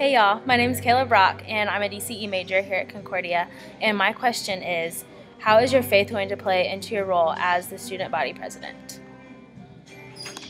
Hey y'all, my name is Kayla Brock and I'm a DCE major here at Concordia. And my question is How is your faith going to play into your role as the student body president?